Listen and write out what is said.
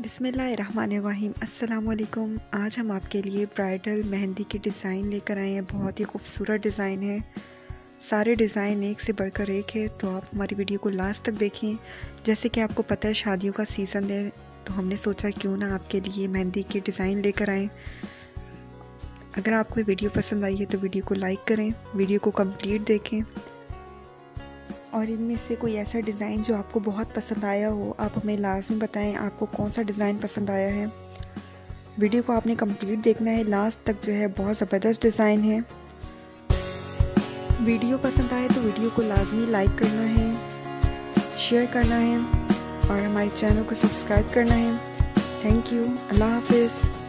बिसमीम अल्लाम आज हम आपके लिए ब्राइडल मेहंदी की डिज़ाइन लेकर आए हैं। बहुत ही खूबसूरत डिज़ाइन है। सारे डिज़ाइन एक से बढ़कर एक है तो आप हमारी वीडियो को लास्ट तक देखें। जैसे कि आपको पता है, शादियों का सीज़न है तो हमने सोचा क्यों ना आपके लिए मेहंदी की डिज़ाइन लेकर आएँ। अगर आपको वीडियो पसंद आई है तो वीडियो को लाइक करें, वीडियो को कंप्लीट देखें। और इनमें से कोई ऐसा डिज़ाइन जो आपको बहुत पसंद आया हो, आप हमें लाजमी बताएँ आपको कौन सा डिज़ाइन पसंद आया है। वीडियो को आपने कंप्लीट देखना है, लास्ट तक जो है बहुत ज़बरदस्त डिज़ाइन है। वीडियो पसंद आए तो वीडियो को लाजमी लाइक करना है, शेयर करना है और हमारे चैनल को सब्सक्राइब करना है। थैंक यू, अल्लाह हाफिज़।